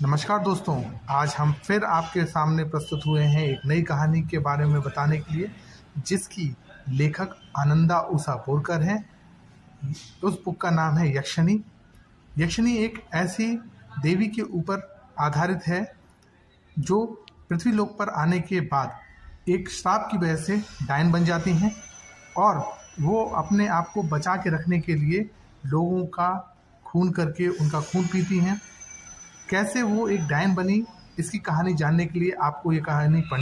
नमस्कार दोस्तों, आज हम फिर आपके सामने प्रस्तुत हुए हैं एक नई कहानी के बारे में बताने के लिए, जिसकी लेखक आनंदा उषा बोरकर हैं। उस बुक का नाम है यक्षिणी। यक्षिणी एक ऐसी देवी के ऊपर आधारित है, जो पृथ्वी लोक पर आने के बाद एक श्राप की वजह से डायन बन जाती हैं और वो अपने आप को बचा के रखने के लिए लोगों का खून करके उनका खून पीती हैं। कैसे वो एक डायन बनी इसकी कहानी जानने के लिए आपको ये कहानी पढ़